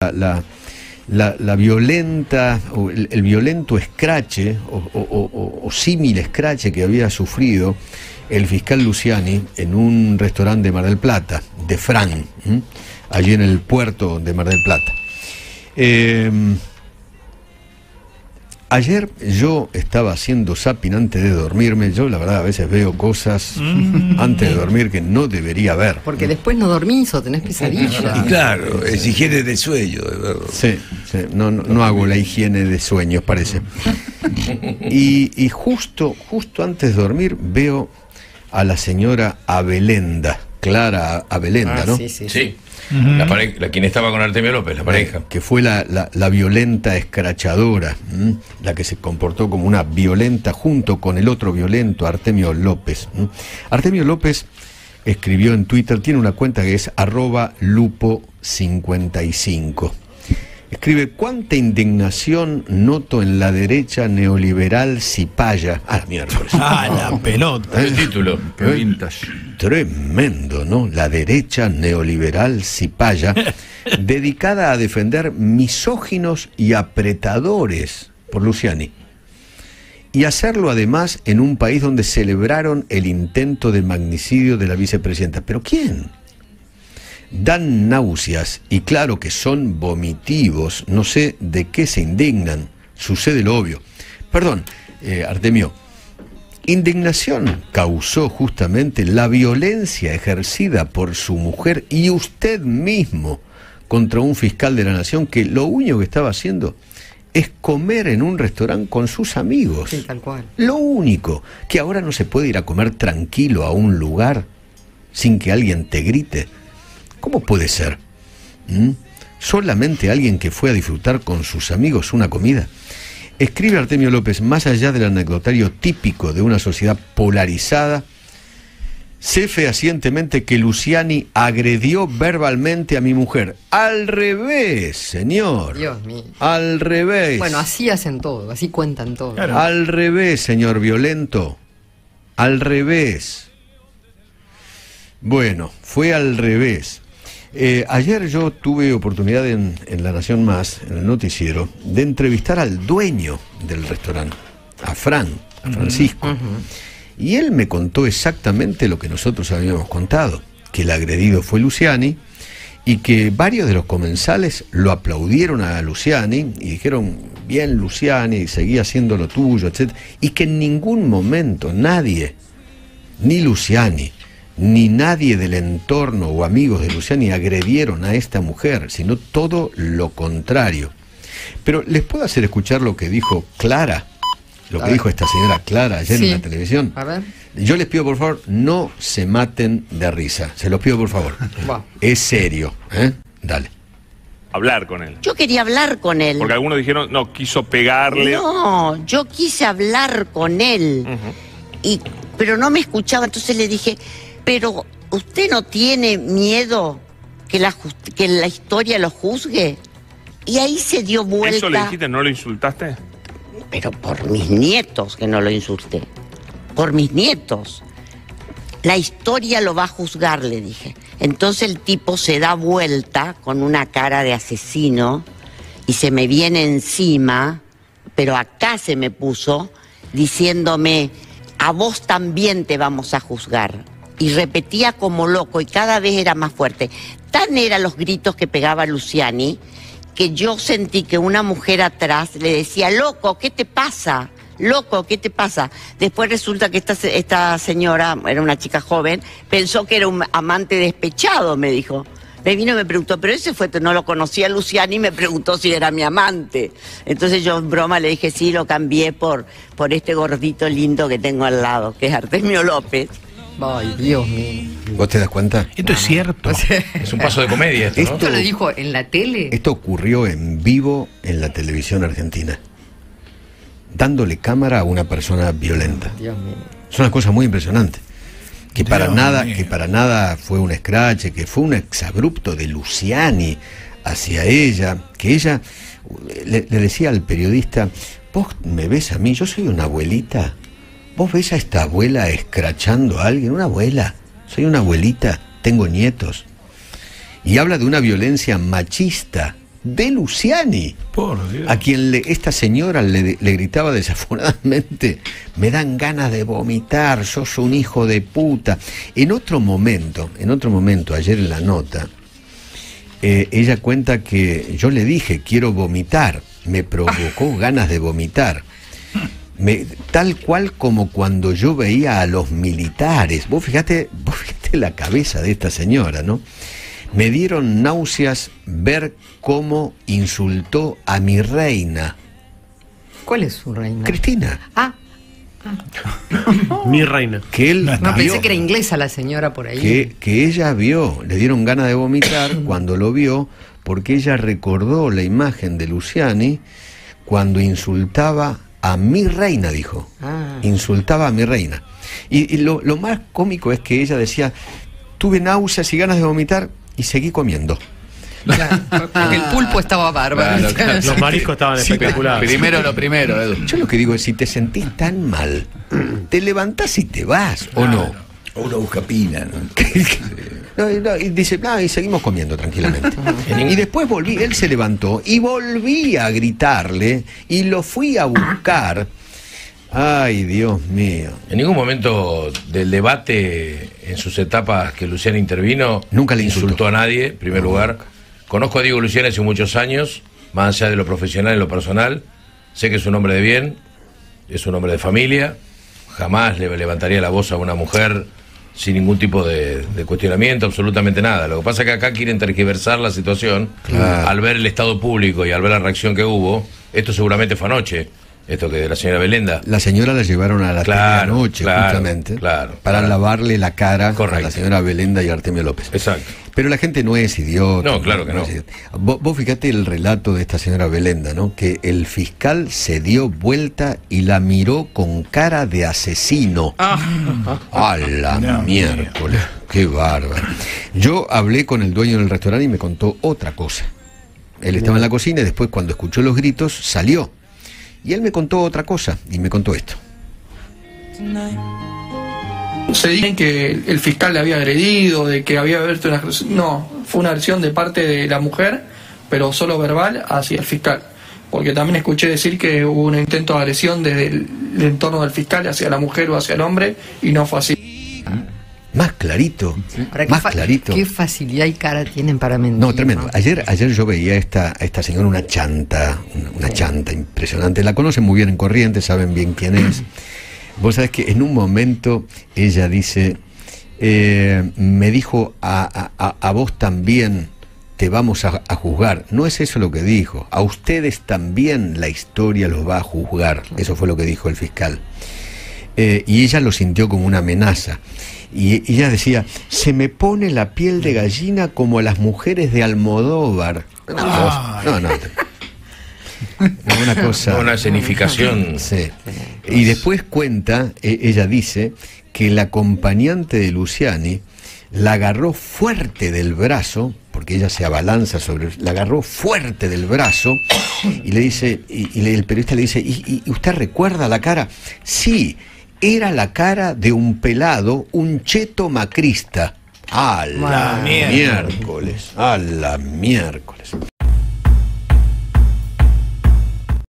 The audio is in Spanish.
la, la, violenta, o el, violento escrache o, o- símil escrache que había sufrido el fiscal Luciani en un restaurante de Mar del Plata, de Fran, allí en el puerto de Mar del Plata. Eh, Ayer yo estaba haciendo zapping antes de dormirme. Yo, la verdad, a veces veo cosas antes de dormir que no debería ver. Porque después no dormís o tenés Y pesadillas. claro, es higiene de sueño, de verdad. Sí, sí, no, no, no hago la higiene de sueños, parece. Y, y justo, justo antes de dormir veo a la señora Abelenda, Clara Abelenda, Ah, ¿no? sí, sí, Sí. La pareja, la, quien estaba con Artemio López, la pareja. que fue la, la- la violenta escrachadora, ¿m? la que se comportó como una violenta junto con el otro violento, Artemio López. ¿m? Artemio López escribió en Twitter, tiene una cuenta que es arroba lupo55. Escribe, ¿cuánta indignación noto en la derecha neoliberal cipaya? Ah, miércoles. Ah, la pelota. El título. Vintage. Tremendo, ¿no? La derecha neoliberal cipaya, dedicada a defender misóginos y apretadores por Luciani. Y hacerlo además en un país donde celebraron el intento de magnicidio de la vicepresidenta. ¿Pero quién? Dan náuseas y claro que son vomitivos. No sé de qué se indignan. Sucede lo obvio. Perdón, eh, Artemio. Indignación causó justamente la violencia ejercida por su mujer y usted mismo contra un fiscal de la nación que lo único que estaba haciendo es comer en un restaurante con sus amigos. Sí, tal cual. Lo único, que ahora no se puede ir a comer tranquilo a un lugar sin que alguien te grite. ¿Cómo puede ser? ¿Mm? Solamente alguien que fue a disfrutar con sus amigos una comida. Escribe Artemio López, más allá del anecdotario típico de una sociedad polarizada, sé fehacientemente que Luciani agredió verbalmente a mi mujer. Al revés, señor. Dios mío. Al revés. Bueno, así hacen todo, así cuentan todo. Claro. Al revés, señor violento. Al revés. Bueno, fue al revés. Eh, ayer yo tuve oportunidad en, en La Nación Más, en el noticiero, de entrevistar al dueño del restaurante, a Fran, a Francisco. Y él me contó exactamente lo que nosotros habíamos contado, que el agredido fue Luciani y que varios de los comensales lo aplaudieron a Luciani y dijeron, bien Luciani, seguía haciendo lo tuyo, etc. Y que en ningún momento nadie, ni Luciani, ni nadie del entorno o amigos de Luciani agredieron a esta mujer, sino todo lo contrario. Pero les puedo hacer escuchar lo que dijo Clara, lo A que ver. dijo esta señora Clara ayer Sí. en la televisión. A ver. Yo les pido por favor, no se maten de risa. Se los pido por favor. Es serio, ¿eh? Dale. hablar con él. Yo quería hablar con él. Porque algunos dijeron, no, quiso pegarle. No, yo quise hablar con él. y, pero no me escuchaba, entonces le dije, pero ¿usted no tiene miedo que la, que la historia lo juzgue? Y ahí se dio vuelta. ¿Eso le dijiste? ¿No lo insultaste? Pero por mis nietos que no lo insulté. Por mis nietos. La historia lo va a juzgar, le dije. Entonces el tipo se da vuelta con una cara de asesino y se me viene encima, pero acá se me puso, diciéndome, a vos también te vamos a juzgar. Y repetía como loco y cada vez era más fuerte. Tan eran los gritos que pegaba Luciani que yo sentí que una mujer atrás le decía, loco, ¿qué te pasa? Loco, ¿qué te pasa? Después resulta que esta, esta señora, era una chica joven, pensó que era un amante despechado, me dijo. Me vino y me preguntó, pero ese fue, no lo conocía Luciani y me preguntó si era mi amante. Entonces yo en broma le dije, sí, lo cambié por, por este gordito lindo que tengo al lado, que es Artemio López. Ay, Dios mío. ¿Vos te das cuenta? Esto es cierto. Es un paso de comedia esto, ¿no? ¿Esto lo dijo en la tele? Esto ocurrió en vivo en la televisión argentina. Dándole cámara a una persona violenta. Dios mío. Es una cosa muy impresionante. Que para nada, mío. que para nada fue un escrache, que fue un exabrupto de Luciani hacia ella, que ella le, le decía al periodista, vos me ves a mí, yo soy una abuelita, vos ves a esta abuela escrachando a alguien, una abuela, soy una abuelita, tengo nietos. Y habla de una violencia machista, de Luciani. Por Dios. A quien le- esta señora le, le gritaba desaforadamente, me dan ganas de vomitar, sos un hijo de puta. En otro momento, en otro momento, ayer en la nota, eh, ella cuenta que yo le dije, quiero vomitar, me provocó ganas de vomitar. Me- tal cual como cuando yo veía a los militares. Vos fíjate, vos fíjate la cabeza de esta señora, ¿no? Me dieron náuseas ver cómo insultó a mi reina, ¿Cuál es su reina? Cristina, Ah, Mi reina. que él no, vio- pensé que era inglesa la señora por ahí. que, que ella vio, le dieron ganas de vomitar cuando lo vio, porque ella recordó la imagen de Luciani cuando insultaba a mi reina, dijo. Ah. Insultaba a mi reina. Y, y lo, lo más cómico es que ella decía, tuve náuseas y ganas de vomitar y seguí comiendo. Claro, porque el pulpo estaba bárbaro. Claro, claro. Los mariscos estaban Sí, espectaculares. Primero lo primero, Edu. Yo lo que digo es, si te sentís tan mal, te levantás y te vas, ¿o no? O uno busca pina, ¿no? No, y no, y dice, "No, y seguimos comiendo tranquilamente. y después volví, él se levantó y volví a gritarle y lo fui a buscar. Ay, Dios mío. En ningún momento del debate, en sus etapas que Luciano intervino, Nunca le insultó. a nadie, en primer lugar. Conozco a Diego Luciano hace muchos años, más allá de lo profesional y lo personal. Sé que es un hombre de bien, es un hombre de familia. Jamás le levantaría la voz a una mujer sin ningún tipo de, de cuestionamiento, absolutamente nada. Lo que pasa es que acá quieren tergiversar la situación Claro. al ver el estado público y al ver la reacción que hubo. Esto seguramente fue anoche, esto que de la señora Belenda. La señora la llevaron a la Claro, claro, justamente, claro, para claro. lavarle la cara a la señora Belenda y Artemio López. Exacto. Pero la gente no es idiota. No, claro que no. Vos, vos fíjate el relato de esta señora Belenda, ¿no? Que el fiscal se dio vuelta y la miró con cara de asesino. A la No, miércoles. Qué bárbaro. Yo hablé con el dueño del restaurante y me contó otra cosa. Él estaba en la cocina y después cuando escuchó los gritos salió. Y él me contó otra cosa y me contó esto. Se dicen que el fiscal le había agredido, de que había abierto una... No, fue una agresión de parte de la mujer, pero solo verbal hacia el fiscal. Porque también escuché decir que hubo un intento de agresión desde el, el entorno del fiscal hacia la mujer o hacia el hombre, y no fue así. Más clarito. Ahora, qué Más fa- clarito. Qué facilidad y cara tienen para mentir. No, tremendo. Ayer, ayer yo veía a esta, esta señora una chanta, una, una chanta impresionante. La conocen muy bien en Corrientes, saben bien quién es. Vos sabés que en un momento ella dice, eh, me dijo, a, a- a- a vos también te vamos a, a juzgar. No es eso lo que dijo. A ustedes también la historia los va a juzgar. Eso fue lo que dijo el fiscal. Eh, y ella lo sintió como una amenaza. Y y ella decía, se me pone la piel de gallina como a las mujeres de Almodóvar. Cosa- no, no. No, Una cosa. Una escenificación. Sí. Y después cuenta, e- ella dice, que el acompañante de Luciani la agarró fuerte del brazo, porque ella se abalanza sobre, la agarró fuerte del brazo y le dice, y, y le- el periodista le dice, ¿Y, y usted recuerda la cara? Sí, era la cara de un pelado, un cheto macrista. A la miércoles, a la miércoles.